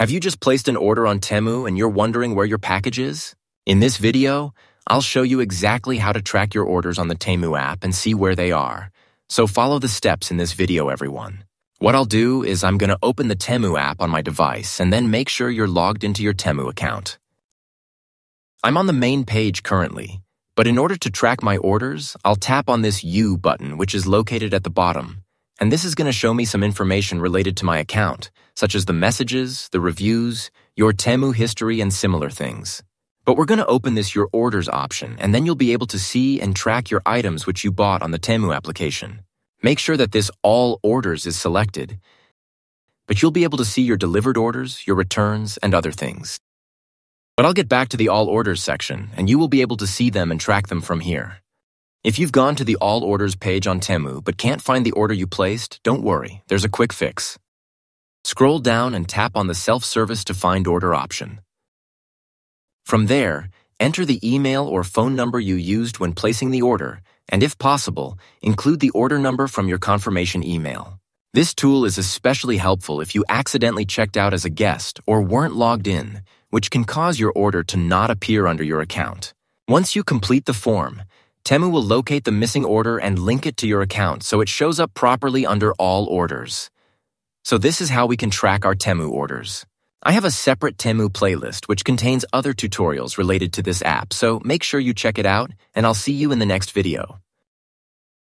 Have you just placed an order on Temu and you're wondering where your package is? In this video, I'll show you exactly how to track your orders on the Temu app and see where they are. So follow the steps in this video, everyone. What I'll do is I'm going to open the Temu app on my device and then make sure you're logged into your Temu account. I'm on the main page currently, but in order to track my orders, I'll tap on this You button, which is located at the bottom. And this is going to show me some information related to my account, such as the messages, the reviews, your Temu history, and similar things. But we're going to open this Your Orders option, and then you'll be able to see and track your items which you bought on the Temu application. Make sure that this All Orders is selected, but you'll be able to see your delivered orders, your returns, and other things. But I'll get back to the All Orders section, and you will be able to see them and track them from here. If you've gone to the All Orders page on Temu but can't find the order you placed, don't worry, there's a quick fix. Scroll down and tap on the Self-Service to Find Order option. From there, enter the email or phone number you used when placing the order, and if possible, include the order number from your confirmation email. This tool is especially helpful if you accidentally checked out as a guest or weren't logged in, which can cause your order to not appear under your account. Once you complete the form, Temu will locate the missing order and link it to your account so it shows up properly under all orders. So this is how we can track our Temu orders. I have a separate Temu playlist which contains other tutorials related to this app, so make sure you check it out, and I'll see you in the next video.